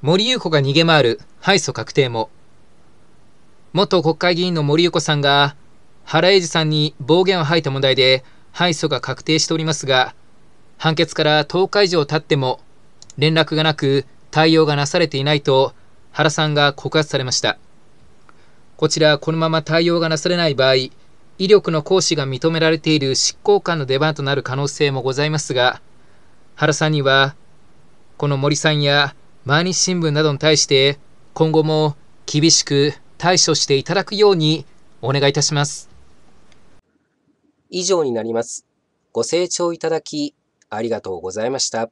森裕子が逃げ回る敗訴確定も。元国会議員の森裕子さんが原英二さんに暴言を吐いた問題で敗訴が確定しておりますが判決から10日以上経っても連絡がなく対応がなされていないと原さんが告発されました。こちらこのまま対応がなされない場合威力の行使が認められている執行官の出番となる可能性もございますが原さんにはこの森さんや毎日新聞などに対して今後も厳しく対処していただくようにお願いいたします以上になります。ご清聴いただきありがとうございました。